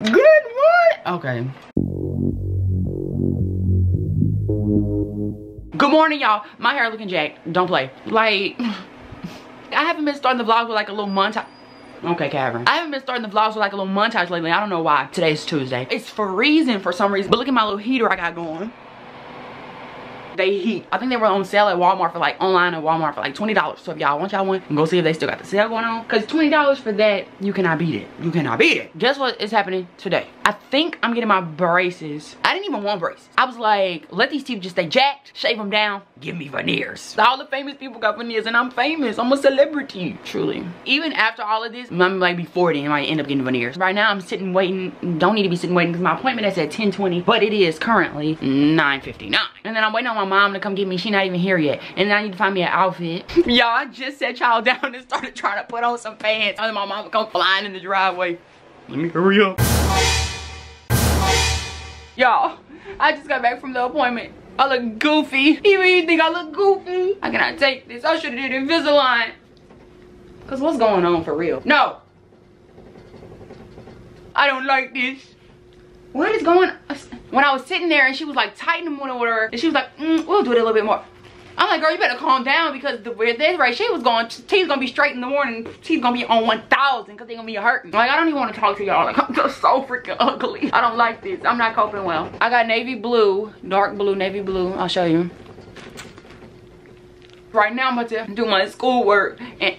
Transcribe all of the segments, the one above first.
Good morning. Okay. Good morning, y'all. My hair looking jacked. Don't play. Like, I haven't been starting the vlog with like a little montage. Okay, Cavern. I haven't been starting the vlogs with like a little montage lately. I don't know why. Today's Tuesday. It's freezing for some reason. But look at my little heater I got going they heat. I think they were on sale at Walmart for like online at Walmart for like $20. So if y'all want y'all one, go see if they still got the sale going on. Cause $20 for that, you cannot beat it. You cannot beat it. Guess what is happening today? I think I'm getting my braces. I didn't even want braces. I was like, let these teeth just stay jacked, shave them down, give me veneers. All the famous people got veneers and I'm famous. I'm a celebrity, truly. Even after all of this, I might be 40 and I might end up getting veneers. Right now I'm sitting waiting, don't need to be sitting waiting because my appointment is at 10:20, but it is currently 9.59. And then I'm waiting on my mom to come get me. She not even here yet. And I need to find me an outfit. y'all, I just set y'all down and started trying to put on some pants. And my mom come flying in the driveway. Let me hurry up. Y'all, I just got back from the appointment. I look goofy. Even you think I look goofy? I cannot take this. I should have did Invisalign. Cause what's going on for real? No. I don't like this. What is going on? when I was sitting there and she was like tightening one or whatever, and she was like, mm, we'll do it a little bit more. I'm like, girl, you better calm down because the where this right, she was going, teeth gonna be straight in the morning, teeth gonna be on 1,000 because they gonna be hurting. Like, I don't even want to talk to y'all. Like, I'm just so freaking ugly. I don't like this. I'm not coping well. I got navy blue, dark blue, navy blue. I'll show you. Right now, I'm about to do my schoolwork and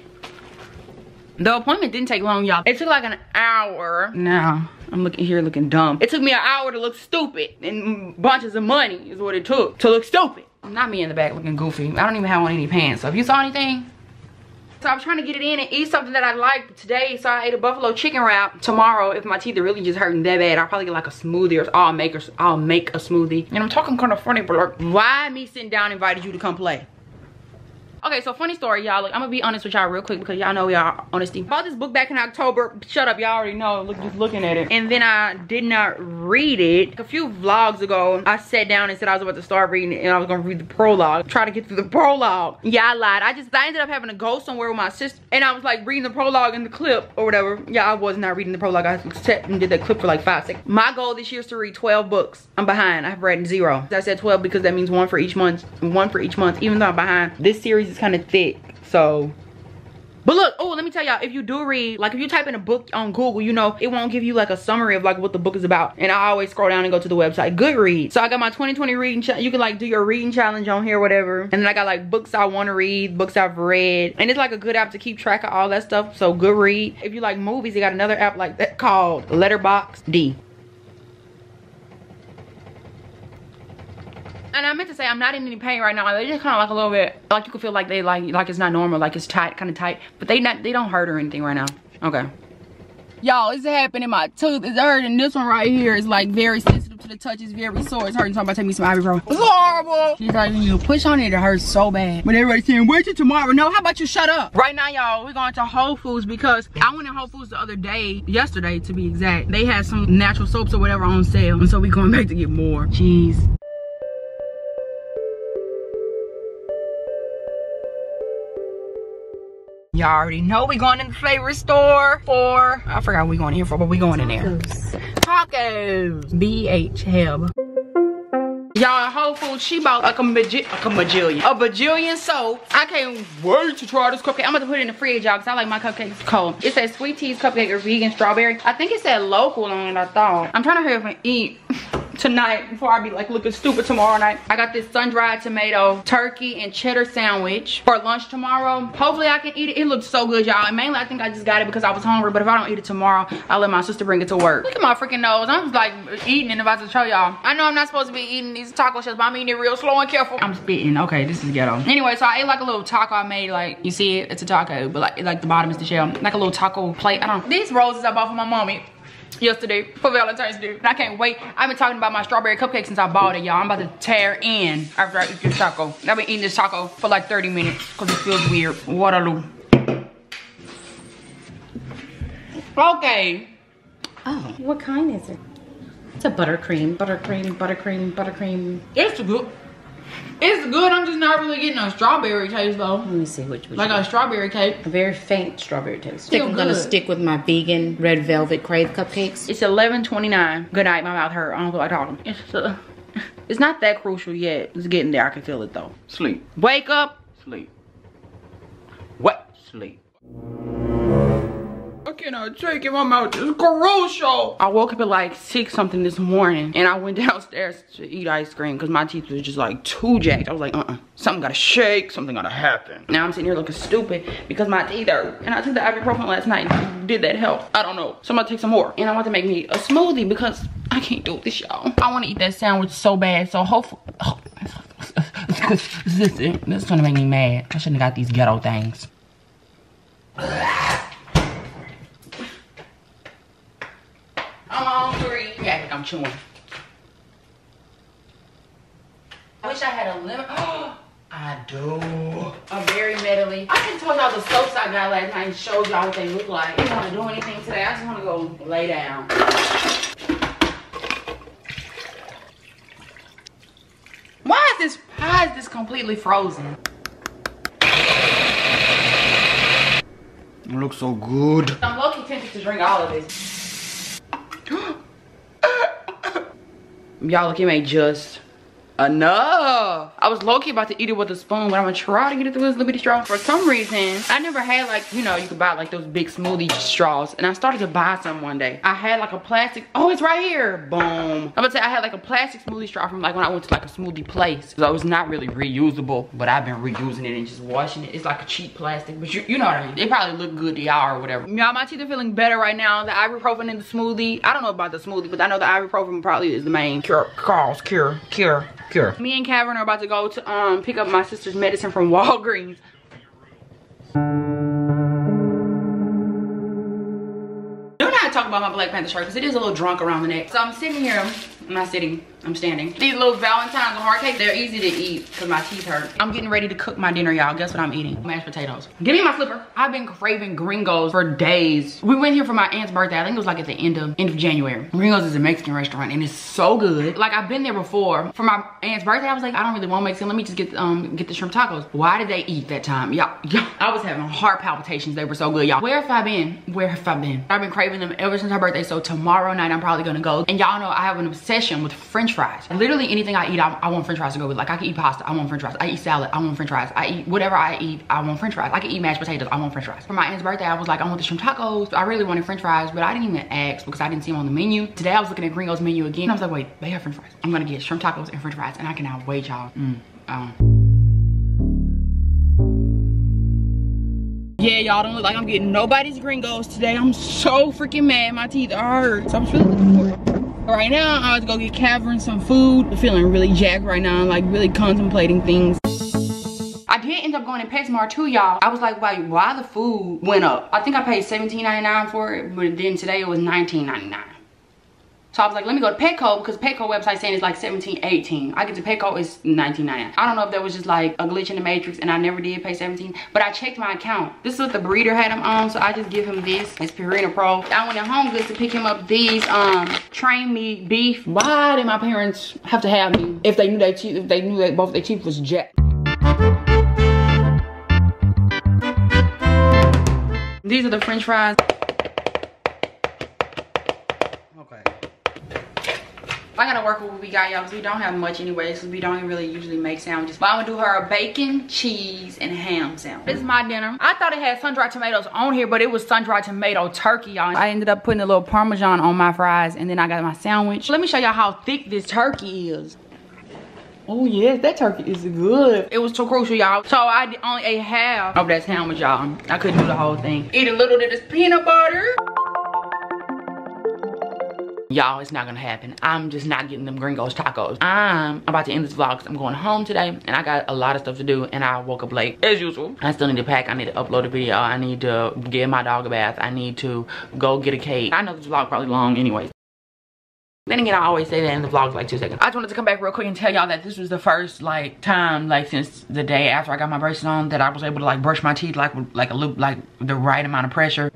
the appointment didn't take long, y'all. It took like an hour. Now, I'm looking here looking dumb. It took me an hour to look stupid and bunches of money is what it took to look stupid. Not me in the back looking goofy. I don't even have on any pants. So if you saw anything, so I was trying to get it in and eat something that I like today. So I ate a buffalo chicken wrap. Tomorrow, if my teeth are really just hurting that bad, I'll probably get like a smoothie or I'll make, a, I'll make a smoothie. And I'm talking kind of funny, but like, why me sitting down invited you to come play? Okay, so funny story, y'all. Look, I'm gonna be honest with y'all real quick because y'all know y'all honesty. Bought this book back in October. Shut up, y'all already know. Look, just looking at it. And then I did not read it. A few vlogs ago, I sat down and said I was about to start reading it and I was gonna read the prologue. Try to get through the prologue. Yeah, I lied. I just I ended up having to go somewhere with my sister and I was like reading the prologue in the clip or whatever. Yeah, I was not reading the prologue. I sat and did that clip for like five seconds. My goal this year is to read 12 books. I'm behind. I've read zero. I said 12 because that means one for each month. One for each month. Even though I'm behind. This series is kind of thick. So but look, oh, let me tell y'all, if you do read, like if you type in a book on Google, you know, it won't give you like a summary of like what the book is about. And I always scroll down and go to the website, Goodreads. So I got my 2020 reading, you can like do your reading challenge on here, whatever. And then I got like books I want to read, books I've read. And it's like a good app to keep track of all that stuff. So Goodread. If you like movies, they got another app like that called Letterboxd. And I meant to say I'm not in any pain right now. They just kind of like a little bit, like you can feel like they like, like it's not normal, like it's tight, kind of tight. But they not, they don't hurt or anything right now. Okay. Y'all, it's happening. My tooth is hurting. This one right here is like very sensitive to the touch. It's very sore. It's hurting. So I'm about to take me some ibuprofen. It's horrible. She's like, you push on it, it hurts so bad. But everybody's saying, wait till tomorrow. No, how about you shut up? Right now, y'all, we're going to Whole Foods because I went in Whole Foods the other day, yesterday to be exact. They had some natural soaps or whatever on sale. And so we're going back to get more. Jeez. Y'all already know we going in the favorite store for, I forgot we going here for, but we going in there. Tacos. BH Heb. Y'all, Whole Foods, she bought like a, like a bajillion. A bajillion soap. I can't wait to try this cupcake. I'm gonna put it in the fridge, y'all, because I like my cupcakes cold. It says sweet teas cupcake or vegan strawberry. I think it said local on it, I thought. I'm trying to hurry up and eat tonight before I be like looking stupid tomorrow night. I got this sun-dried tomato turkey and cheddar sandwich for lunch tomorrow. Hopefully I can eat it. It looks so good, y'all. And mainly I think I just got it because I was hungry. But if I don't eat it tomorrow, I'll let my sister bring it to work. Look at my freaking nose. I'm just like eating and about to show y'all. I know I'm not supposed to be eating these taco shells, but I'm eating it real slow and careful. I'm spitting. Okay, this is ghetto. Anyway, so I ate like a little taco I made. Like, you see it? It's a taco, but like, like the bottom is the shell. Like a little taco plate. I don't. These roses I bought for my mommy yesterday for Valentine's Day. And I can't wait. I've been talking about my strawberry cupcake since I bought it, y'all. I'm about to tear in after I eat this taco. I've been eating this taco for like 30 minutes because it feels weird. Waterloo. Okay. Oh, what kind is it? It's a buttercream, buttercream, buttercream, buttercream. It's good. It's good. I'm just not really getting a strawberry taste though. Let me see which, which Like a strawberry cake. a very faint strawberry taste. I think I'm gonna stick with my vegan red velvet crave cupcakes. It's 11:29. Good night. My mouth hurt. I don't feel like talking. It's uh, it's not that crucial yet. It's getting there. I can feel it though. Sleep. Wake up. Sleep. What? Sleep. Cannot take it. My mouth is crucial. I woke up at like six something this morning and I went downstairs to eat ice cream because my teeth was just like too jacked. I was like, uh-uh. Something gotta shake. Something gotta happen. Now I'm sitting here looking stupid because my teeth hurt. And I took the ibuprofen last night. Did that help? I don't know. So I'm gonna take some more. And I want to make me a smoothie because I can't do this, y'all. I want to eat that sandwich so bad. So hopefully... Oh. this is gonna make me mad. I shouldn't have got these ghetto things. I'm hungry. Yeah, I'm chewing. I wish I had a lemon. I do. A very medley. I just told y'all the soaps I got last night and showed y'all what they look like. I don't want to do anything today. I just want to go lay down. Why is this? Why is this completely frozen? It looks so good. I'm low-key tempted to drink all of this. Y'all look, it ain't just enough. I was low-key about to eat it with a spoon, but I'm gonna try to get it through this little bitty straw. For some reason, I never had like, you know, you could buy like those big smoothie straws. And I started to buy some one day. I had like a plastic, oh, it's right here. Boom. I'm gonna say I had like a plastic smoothie straw from like when I went to like a smoothie place. So it was not really reusable, but I've been reusing it and just washing it. It's like a cheap plastic, but you, you know what I mean. They probably look good to y'all or whatever. Y'all, my teeth are feeling better right now. The ibuprofen in the smoothie. I don't know about the smoothie, but I know the ibuprofen probably is the main cure, cause, cure, cure, cure. Me and Kevin are about to go to um pick up my sister's medicine from Walgreens. Do not talk about my Black Panther shirt because it is a little drunk around the neck. So I'm sitting here. I'm not sitting. I'm standing. These little Valentine's and heart cakes, they're easy to eat because my teeth hurt. I'm getting ready to cook my dinner, y'all. Guess what I'm eating? Mashed potatoes. Give me my slipper. I've been craving gringos for days. We went here for my aunt's birthday. I think it was like at the end of end of January. Gringos is a Mexican restaurant and it's so good. Like I've been there before. For my aunt's birthday, I was like, I don't really want Mexican. Let me just get um get the shrimp tacos. Why did they eat that time? Y'all, y'all, I was having heart palpitations. They were so good, y'all. Where have I been? Where have I been? I've been craving them ever since her birthday. So tomorrow night, I'm probably gonna go. And y'all know I have an obsession with French fries. Literally anything I eat, I, I want French fries to go with. Like I can eat pasta, I want French fries. I eat salad, I want French fries. I eat whatever I eat, I want French fries. I can eat mashed potatoes, I want French fries. For my aunt's birthday, I was like, I want the shrimp tacos. I really wanted French fries, but I didn't even ask because I didn't see them on the menu. Today I was looking at Gringo's menu again. I was like, wait, they have French fries. I'm gonna get shrimp tacos and French fries, and I cannot wait, y'all. Mm, um. Yeah, y'all don't look like I'm getting nobody's gringos today. I'm so freaking mad. My teeth are hurt. So I'm really looking for it. Right now, I'm about to go get Cavern some food. I'm feeling really jacked right now. like really contemplating things. I did end up going to PetSmart too, y'all. I was like, why, why the food went up? I think I paid $17.99 for it, but then today it was $19.99. So I was like, let me go to Petco because Petco website saying it's like 17, 18. I get to Petco, it's 19.99. I don't know if that was just like a glitch in the matrix and I never did pay 17, but I checked my account. This is what the breeder had him on, so I just give him this. It's Purina Pro. I went to Home Goods to pick him up these um train me beef. Why did my parents have to have me if they knew they if they knew that both their teeth was jacked? These are the french fries. I gotta work with what we got, y'all, because we don't have much anyway, so we don't really usually make sandwiches. But I'm gonna do her a bacon, cheese, and ham sandwich. This is my dinner. I thought it had sun-dried tomatoes on here, but it was sun-dried tomato turkey, y'all. I ended up putting a little Parmesan on my fries, and then I got my sandwich. Let me show y'all how thick this turkey is. Oh yes, that turkey is good. It was too crucial, y'all. So I only ate half oh, of that sandwich, y'all. I couldn't do the whole thing. Eat a little of this peanut butter. Y'all, it's not gonna happen. I'm just not getting them gringos tacos. I'm about to end this vlog I'm going home today and I got a lot of stuff to do and I woke up late as usual. I still need to pack. I need to upload a video. I need to give my dog a bath. I need to go get a cake. I know this vlog probably long anyways. Then again, I always say that in the vlogs like two seconds. I just wanted to come back real quick and tell y'all that this was the first like time like since the day after I got my braces on that I was able to like brush my teeth like like a loop like the right amount of pressure.